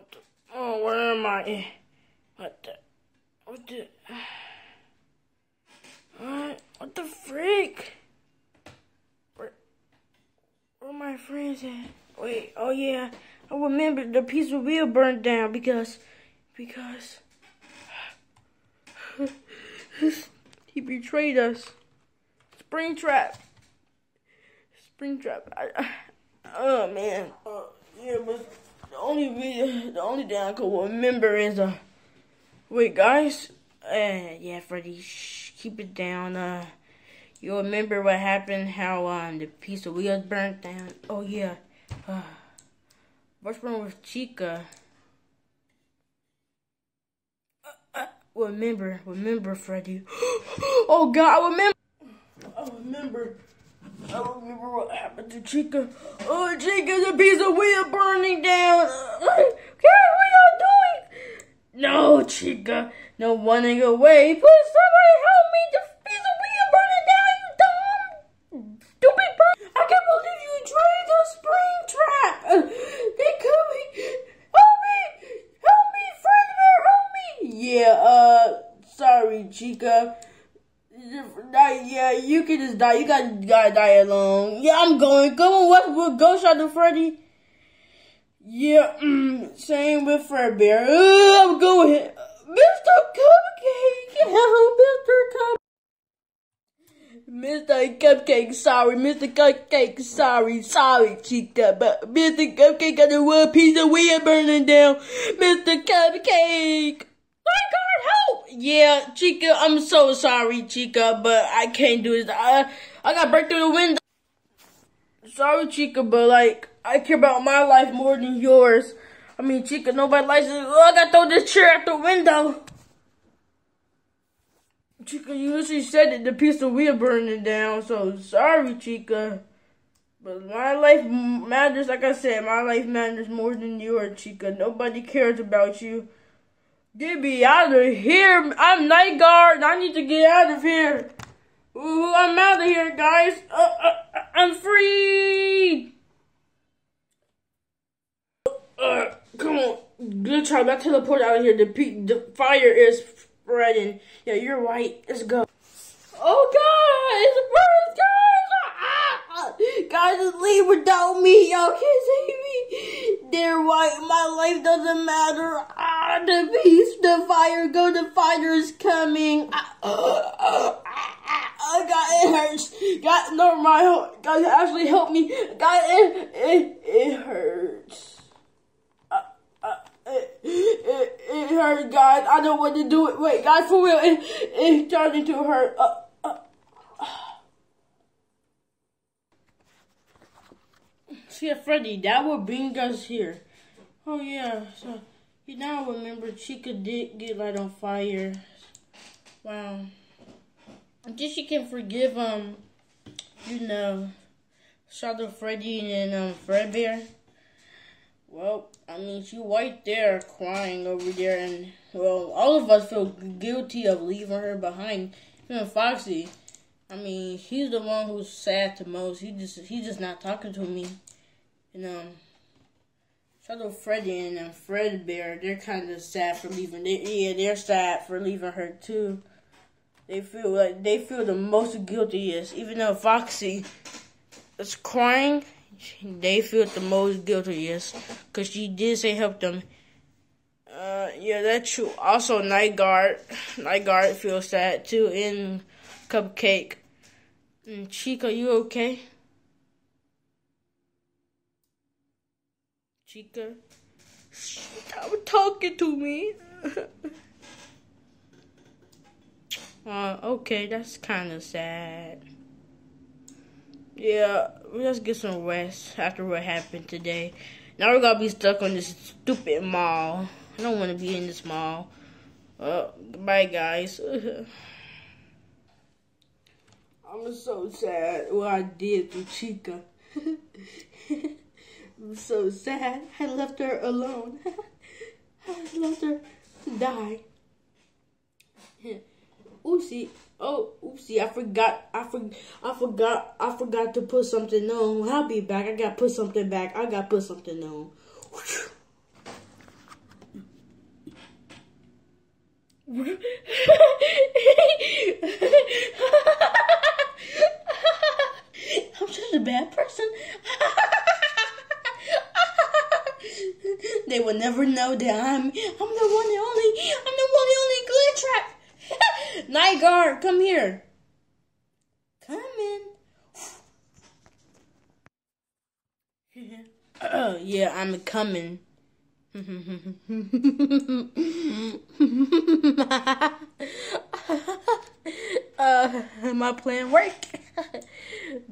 What the? Oh, where am I? What the? What the? What? What the freak? Where? Where my friends at? Wait. Oh yeah. I remember the piece of wheel burned down because, because he betrayed us. Springtrap. Springtrap. I, I, oh man. Uh, yeah, but only video, the only thing I could remember is uh. Wait, guys. Uh, yeah, Freddy, shh, keep it down. Uh, you remember what happened? How um the piece of wheels burnt down? Oh yeah. Uh, what's wrong with Chica? Uh, uh, remember, remember, Freddy. oh God, I remember. I remember. I remember what happened to Chica. Oh, Chica, the piece of wheel burning down. What are y'all doing? No, Chica, no running away. Please, somebody help me. The piece of wheel burning down, you dumb, stupid bum. I can't believe you drained the spring trap. Uh, they coming. Help me. Help me, Fredbear, help me. Yeah, uh, sorry, Chica. Yeah, you can just die. You gotta, gotta die alone. Yeah, I'm going. Come on, Westwood. Go, Shadow Freddy. Yeah, mm, same with Fredbear. Uh, I'm going. Mr. Cupcake. Mr. Cup. Mr. Cupcake, sorry. Mr. Cupcake, sorry. Sorry, Chica. But Mr. Cupcake got the one piece of wheel burning down. Mr. Cupcake. Yeah, Chica, I'm so sorry, Chica, but I can't do this. I, I got break through the window. Sorry, Chica, but like, I care about my life more than yours. I mean, Chica, nobody likes it. Oh, I gotta throw this chair out the window. Chica, you usually said that the piece of wheel burning down, so sorry, Chica. But my life matters, like I said, my life matters more than yours, Chica. Nobody cares about you. Get me out of here. I'm night guard. I need to get out of here. Ooh, I'm out of here, guys. Uh, uh, I'm free. Uh, come on. Good try. I teleport out of here. The, the fire is spreading. Yeah, you're right. Let's go. Oh, God. It's bird, guys. Ah, ah. Guys, leave without me. Y'all can't save me. They're white. My life doesn't matter. Ah, the beast, the fire, go. The fighter is coming. Ah, ah, ah, ah, ah, God, it hurts. God, no, my God, actually help me. God, it, it, it hurts. Uh, uh, it, it, it hurts, guys. I don't want to do it. Wait, guys, for real, it, it starting to hurt. Uh, See, Freddy, that would bring us here. Oh, yeah. So, you now remember Chica did get light on fire. Wow. I guess you can forgive, um, you know, Shadow Freddy and, um, Fredbear. Well, I mean, she right there crying over there, and, well, all of us feel guilty of leaving her behind. Even Foxy. I mean, he's the one who's sad the most. He just, he's just not talking to me. And um, Shadow Freddy and um, Fredbear, they're kind of sad for leaving. They, yeah, they're sad for leaving her too. They feel like they feel the most guiltiest. Even though Foxy is crying, they feel the most guiltiest because she did say help them. Uh, yeah, that's true. Also, Night Guard, Night Guard feels sad too. In Cupcake, and Chica, you okay? Chica. Stop talking to me. uh, okay, that's kind of sad. Yeah, let's get some rest after what happened today. Now we're gonna be stuck on this stupid mall. I don't want to be in this mall. Uh, goodbye, guys. I'm so sad what I did to Chica. so sad, I left her alone. I left her to die. oopsie, oh, oopsie, I forgot, I, for, I forgot, I forgot to put something on. I'll be back, I gotta put something back, I gotta put something on. I'm such a bad person. They will never know that I'm I'm the one and only I'm the one and only Glitchtrap. Night guard, come here. Come in. uh, yeah, I'm coming. uh, my plan work.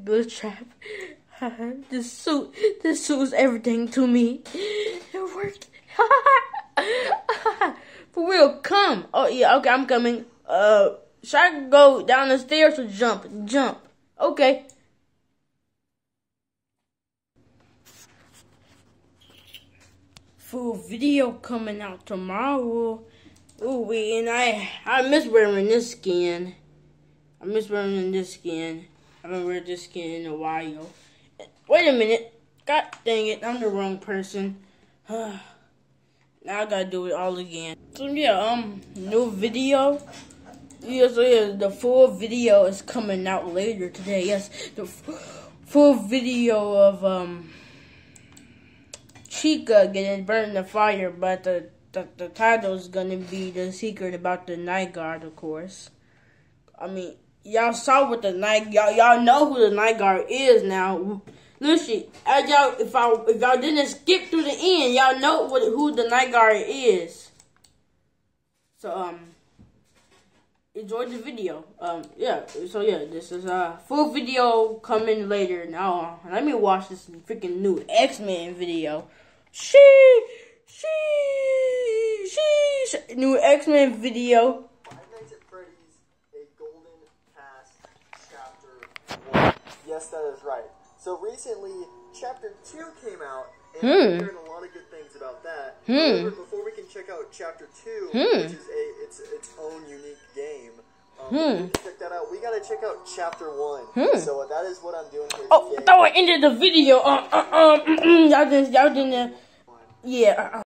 Glitchtrap. this suit, this suits everything to me. It worked. For real, come. Oh yeah, okay, I'm coming. Uh, should I go down the stairs or jump? Jump. Okay. Full video coming out tomorrow. Ooh, wait, and I I miss wearing this skin. I miss wearing this skin. I haven't wear this skin in a while. Wait a minute. God dang it, I'm the wrong person. now I gotta do it all again. So yeah, um, new video. Yeah, so yeah, the full video is coming out later today. Yes, the full video of um Chica getting burned in the fire, but the the, the title is gonna be the secret about the night guard, of course. I mean, y'all saw what the night y'all y'all know who the night guard is now. Listen, as y'all if I if y'all didn't skip through the end, y'all know what who the night guard is. So um enjoy the video. Um yeah, so yeah, this is a full video coming later. Now let me watch this freaking new X-Men video. She she she new X-Men video. Yes, that is right. So recently, Chapter 2 came out, and hmm. I'm hearing a lot of good things about that. Hmm. However, before we can check out Chapter 2, hmm. which is a its its own unique game, um, hmm. check that out. We gotta check out Chapter 1. Hmm. So uh, that is what I'm doing here Oh, I thought I ended the video. Uh, uh, um, y'all didn't, y'all didn't, yeah. Uh, uh.